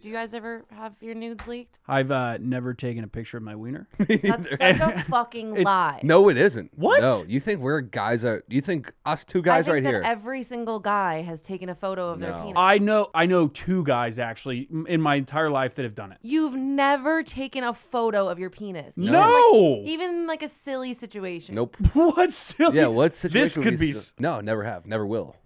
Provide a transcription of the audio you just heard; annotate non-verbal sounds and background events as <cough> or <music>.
Do you guys ever have your nudes leaked? I've uh, never taken a picture of my wiener. <laughs> That's such a <laughs> fucking lie. No, it isn't. What? No, you think we're guys that you think us two I guys think right that here? every single guy has taken a photo of their penis. I know I know two guys actually in my entire life that have done it. You've never taken a photo of your penis. Even No. Like, even like a silly situation. nope. <laughs> What silly? Yeah, what situation? This could be. s- No, never have, never will.